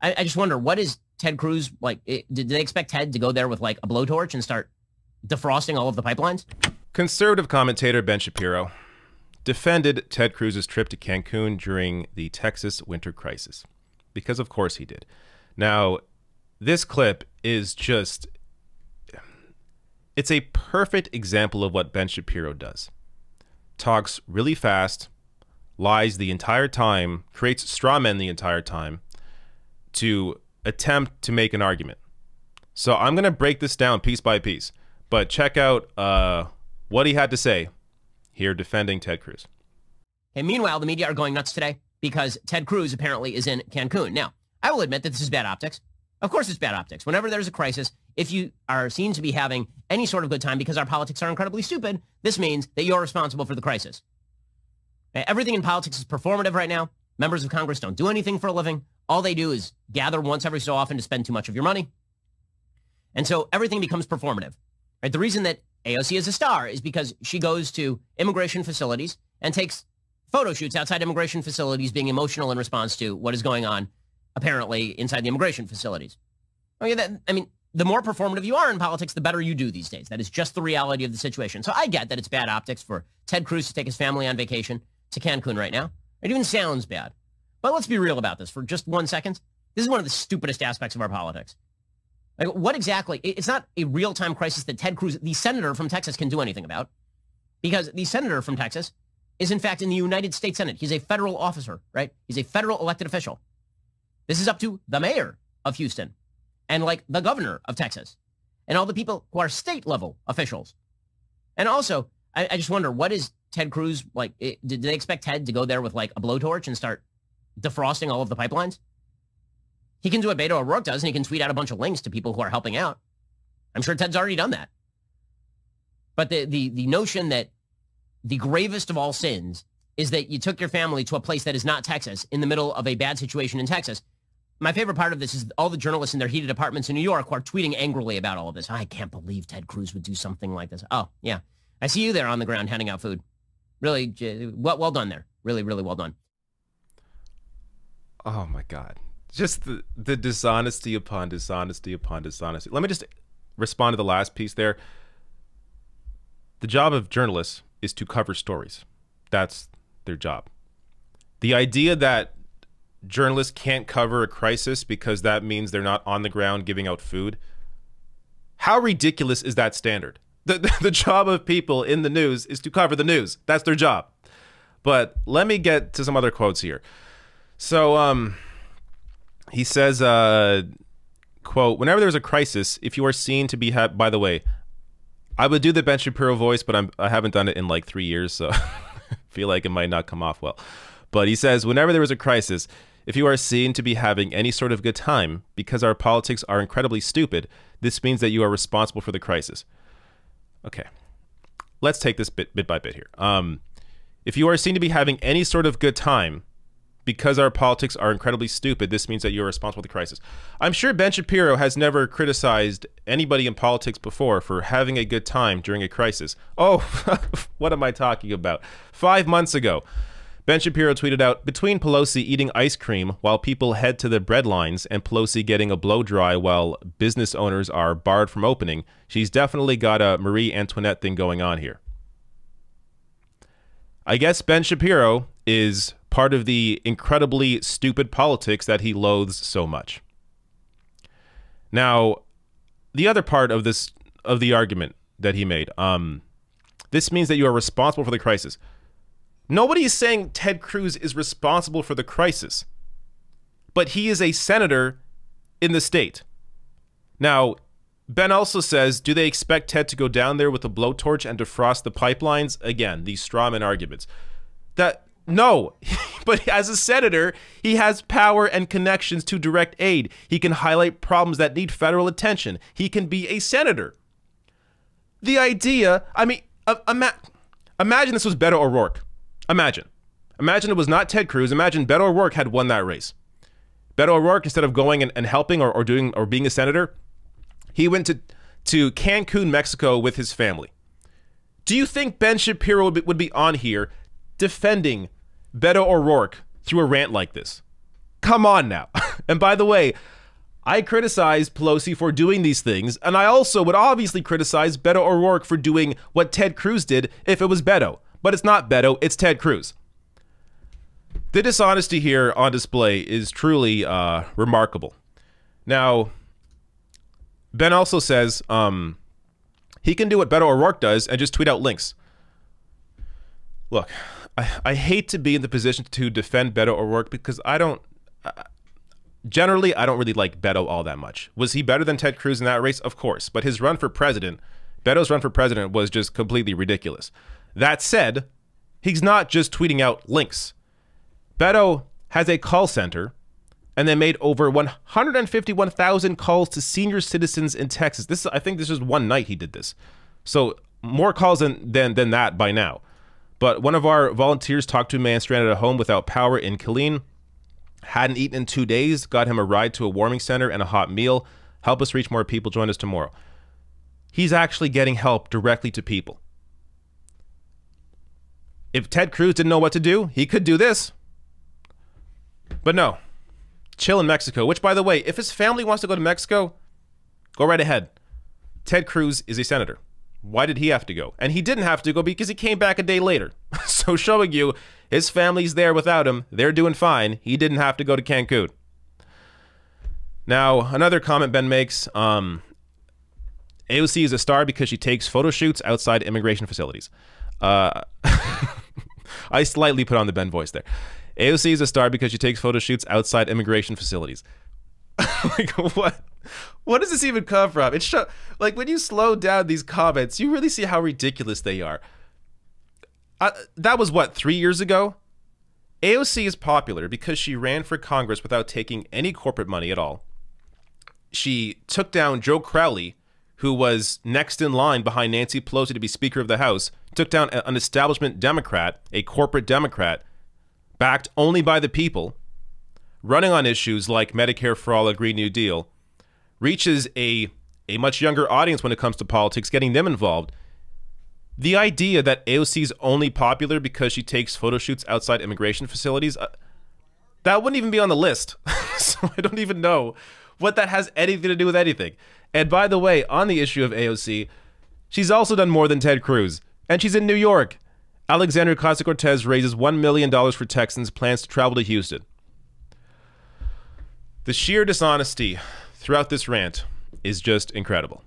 I, I just wonder what is Ted Cruz like? It, did they expect Ted to go there with like a blowtorch and start defrosting all of the pipelines? Conservative commentator Ben Shapiro defended Ted Cruz's trip to Cancun during the Texas winter crisis. Because, of course, he did. Now, this clip is just. It's a perfect example of what Ben Shapiro does. Talks really fast, lies the entire time, creates straw men the entire time to attempt to make an argument. So I'm going to break this down piece by piece, but check out uh, what he had to say here defending Ted Cruz. And meanwhile, the media are going nuts today because Ted Cruz apparently is in Cancun. Now, I will admit that this is bad optics. Of course it's bad optics. Whenever there's a crisis, if you are seen to be having any sort of good time because our politics are incredibly stupid, this means that you're responsible for the crisis. Everything in politics is performative right now. Members of Congress don't do anything for a living. All they do is gather once every so often to spend too much of your money. And so everything becomes performative. Right? The reason that AOC is a star is because she goes to immigration facilities and takes photo shoots outside immigration facilities being emotional in response to what is going on apparently inside the immigration facilities. Oh, yeah, that, I mean, the more performative you are in politics, the better you do these days. That is just the reality of the situation. So I get that it's bad optics for Ted Cruz to take his family on vacation to Cancun right now. It even sounds bad. But let's be real about this for just one second. This is one of the stupidest aspects of our politics. Like, what exactly? It's not a real-time crisis that Ted Cruz, the senator from Texas, can do anything about. Because the senator from Texas is, in fact, in the United States Senate. He's a federal officer, right? He's a federal elected official. This is up to the mayor of Houston and, like, the governor of Texas and all the people who are state-level officials. And also, I, I, just wonder, what is Ted Cruz, like, it, did they expect Ted to go there with, like, a blowtorch and start defrosting all of the pipelines? He can do what Beto O'Rourke does, and he can tweet out a bunch of links to people who are helping out. I'm sure Ted's already done that. But the, the, the notion that the gravest of all sins is that you took your family to a place that is not Texas in the middle of a bad situation in Texas. My favorite part of this is all the journalists in their heated apartments in New York who are tweeting angrily about all of this. I can't believe Ted Cruz would do something like this. Oh, yeah. I see you there on the ground handing out food. Really, well, well done there. Really, really well done. Oh, my God just the, the dishonesty upon dishonesty upon dishonesty. Let me just respond to the last piece there. The job of journalists is to cover stories. That's their job. The idea that journalists can't cover a crisis because that means they're not on the ground giving out food. How ridiculous is that standard? The, the, the job of people in the news is to cover the news. That's their job. But let me get to some other quotes here. So, um, he says, uh, quote, whenever there's a crisis, if you are seen to be, ha- by the way, I would do the Ben Shapiro voice, but I'm, I haven't done it in like three years, so feel like it might not come off well. But he says, whenever there is a crisis, if you are seen to be having any sort of good time, because our politics are incredibly stupid, this means that you are responsible for the crisis. Okay, let's take this bit bit by bit here. Um, if you are seen to be having any sort of good time, because our politics are incredibly stupid, this means that you're responsible for the crisis. I'm sure Ben Shapiro has never criticized anybody in politics before for having a good time during a crisis. Oh, what am I talking about? Five months ago, Ben Shapiro tweeted out Between Pelosi eating ice cream while people head to the bread lines and Pelosi getting a blow dry while business owners are barred from opening, she's definitely got a Marie Antoinette thing going on here. I guess Ben Shapiro is part of the incredibly stupid politics that he loathes so much. Now, the other part of this of the argument that he made, um, this means that you are responsible for the crisis. Nobody is saying Ted Cruz is responsible for the crisis, but he is a senator in the state. Now, Ben also says, do they expect Ted to go down there with a blowtorch and defrost the pipelines? Again, these strawman arguments. That no, but as a senator, he has power and connections to direct aid. He can highlight problems that need federal attention. He can be a senator. The idea, I mean, uh, ima- imagine this was Beto O'Rourke. Imagine. Imagine it was not Ted Cruz. Imagine Beto O'Rourke had won that race. Beto O'Rourke, instead of going and, and helping or, or doing or being a senator, he went to, to Cancun, Mexico with his family. Do you think Ben Shapiro would be, would be on here defending Beto O'Rourke through a rant like this. Come on now. And by the way, I criticize Pelosi for doing these things, and I also would obviously criticize Beto O'Rourke for doing what Ted Cruz did if it was Beto. But it's not Beto, it's Ted Cruz. The dishonesty here on display is truly uh, remarkable. Now, Ben also says um, he can do what Beto O'Rourke does and just tweet out links. Look, I, hate to be in the position to defend Beto O'Rourke because I don't. Generally, I don't really like Beto all that much. Was he better than Ted Cruz in that race? Of course. But his run for president, Beto's run for president, was just completely ridiculous. That said, he's not just tweeting out links. Beto has a call center and they made over 151,000 calls to senior citizens in Texas. This I think this is one night he did this. So more calls than, than, than that by now. But one of our volunteers talked to a man stranded at home without power in Killeen. Hadn't eaten in two days, got him a ride to a warming center and a hot meal. Help us reach more people. Join us tomorrow. He's actually getting help directly to people. If Ted Cruz didn't know what to do, he could do this. But no, chill in Mexico, which, by the way, if his family wants to go to Mexico, go right ahead. Ted Cruz is a senator. Why did he have to go? And he didn't have to go because he came back a day later. so showing you his family's there without him. They're doing fine. He didn't have to go to Cancun. Now, another comment Ben makes um, AOC is a star because she takes photo shoots outside immigration facilities. Uh, I slightly put on the Ben voice there. AOC is a star because she takes photo shoots outside immigration facilities. like what? What does this even come from? It's show, like when you slow down these comments, you really see how ridiculous they are. Uh, that was what three years ago. AOC is popular because she ran for Congress without taking any corporate money at all. She took down Joe Crowley, who was next in line behind Nancy Pelosi to be Speaker of the House, took down an establishment Democrat, a corporate Democrat, backed only by the people, running on issues like Medicare for All, a Green New Deal, reaches a, a much younger audience when it comes to politics, getting them involved. The idea that AOC is only popular because she takes photo shoots outside immigration facilities, uh, that wouldn't even be on the list. so I don't even know what that has anything to do with anything. And by the way, on the issue of AOC, she's also done more than Ted Cruz, and she's in New York. Alexandria Ocasio Cortez raises $1 million for Texans, plans to travel to Houston. The sheer dishonesty throughout this rant is just incredible.